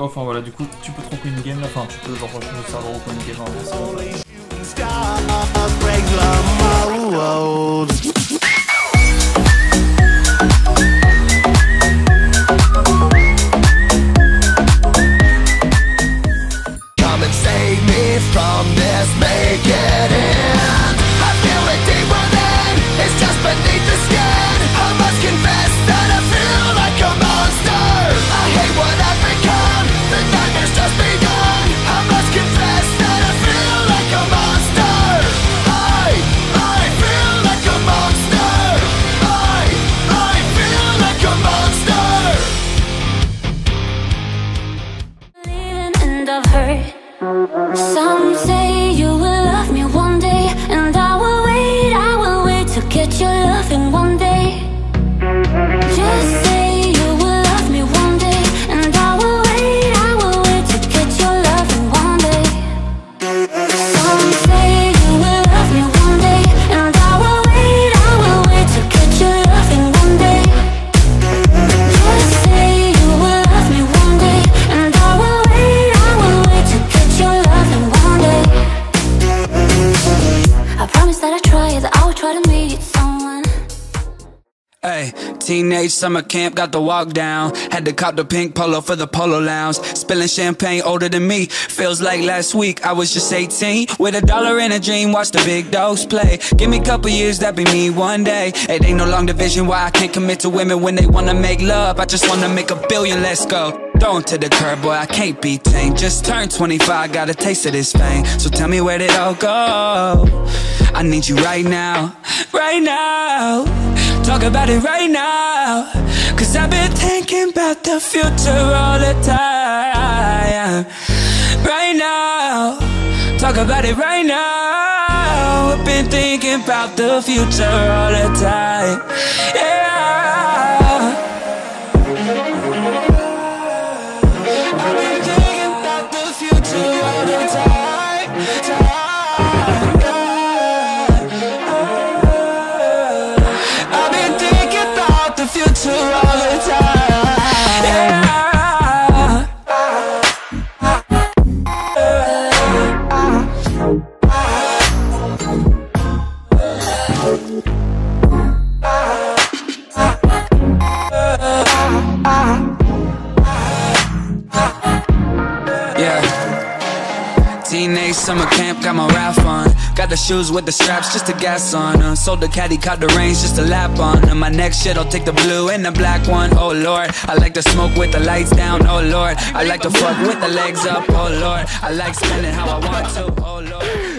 Enfin voilà, du coup, tu peux trop une game là, enfin tu peux genre le serveur une game avant. Save me from I've some say to meet someone. Hey, teenage summer camp, got the walk down. Had to cop the pink polo for the polo lounge. Spilling champagne older than me. Feels like last week I was just 18. With a dollar and a dream, watch the big dogs play. Give me a couple years, that be me one day. It ain't no long division why I can't commit to women when they wanna make love. I just wanna make a billion, let's go. Throw 'em to the curb, boy, I can't be tamed. Just turned 25, got a taste of this fame. So tell me where did it all go? I need you right now, right now. Talk about it right now. Cause I've been thinking about the future all the time. Right now. Talk about it right now. I've been thinking about the future all the time. Yeah. About the Teenage summer camp, got my rap on. Got the shoes with the straps just to gas on. Uh, sold the caddy, caught the range just to lap on. And my next shit, I'll take the blue and the black one. Oh lord, I like to smoke with the lights down. Oh lord, I like to fuck with the legs up. Oh lord, I like spending how I want to. Oh lord.